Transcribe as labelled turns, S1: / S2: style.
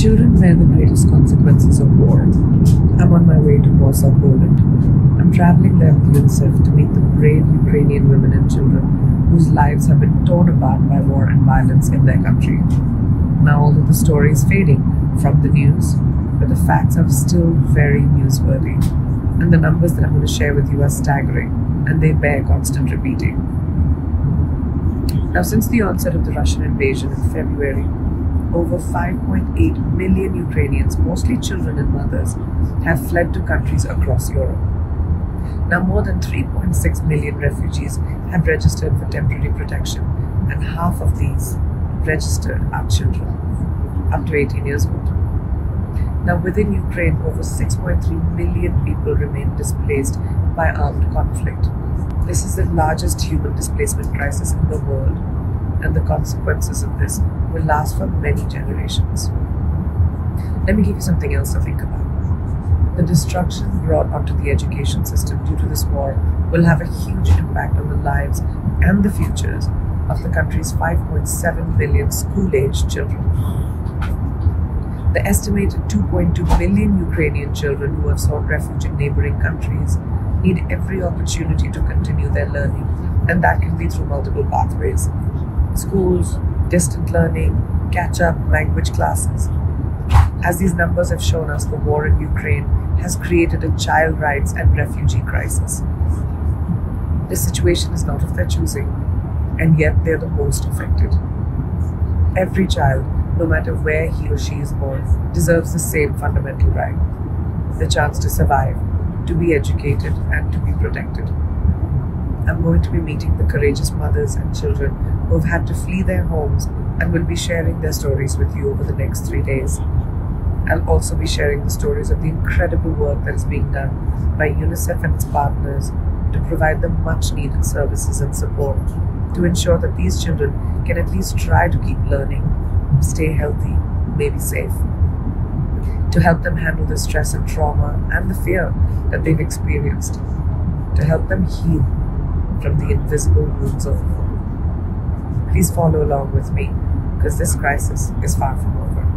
S1: Children bear the greatest consequences of war. I'm on my way to Warsaw, Poland. I'm traveling there with UNICEF to meet the brave Ukrainian women and children whose lives have been torn apart by war and violence in their country. Now, although the story is fading from the news, but the facts are still very newsworthy. And the numbers that I'm going to share with you are staggering, and they bear constant repeating. Now, since the onset of the Russian invasion in February, over 5.8 million Ukrainians, mostly children and mothers, have fled to countries across Europe. Now, more than 3.6 million refugees have registered for temporary protection, and half of these registered are children, up to 18 years old. Now, within Ukraine, over 6.3 million people remain displaced by armed conflict. This is the largest human displacement crisis in the world, and the consequences of this will last for many generations. Let me give you something else to think about. The destruction brought onto the education system due to this war will have a huge impact on the lives and the futures of the country's 5.7 billion school aged children. The estimated 2.2 million Ukrainian children who have sought refuge in neighboring countries need every opportunity to continue their learning, and that can be through multiple pathways schools, distant learning, catch up, language classes. As these numbers have shown us, the war in Ukraine has created a child rights and refugee crisis. This situation is not of their choosing, and yet they're the most affected. Every child, no matter where he or she is born, deserves the same fundamental right the chance to survive, to be educated, and to be protected. I'm going to be meeting the courageous mothers and children who have had to flee their homes and will be sharing their stories with you over the next three days. I'll also be sharing the stories of the incredible work that is being done by UNICEF and its partners to provide them much needed services and support to ensure that these children can at least try to keep learning, stay healthy, maybe safe. To help them handle the stress and trauma and the fear that they've experienced, to help them heal from the invisible wounds of war. Please follow along with me because this crisis is far from over.